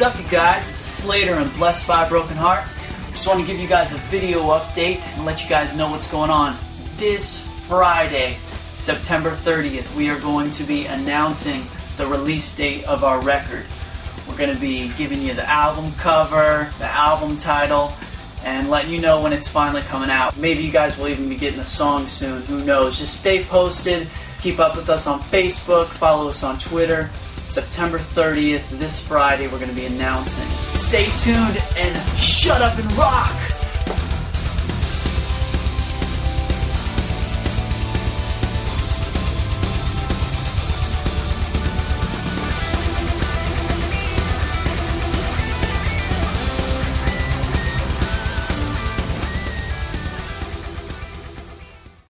What's up, you guys? It's Slater and Blessed by Broken Heart. Just want to give you guys a video update and let you guys know what's going on. This Friday, September 30th, we are going to be announcing the release date of our record. We're going to be giving you the album cover, the album title, and letting you know when it's finally coming out. Maybe you guys will even be getting a song soon. Who knows? Just stay posted. Keep up with us on Facebook. Follow us on Twitter. September 30th, this Friday, we're going to be announcing. Stay tuned and shut up and rock!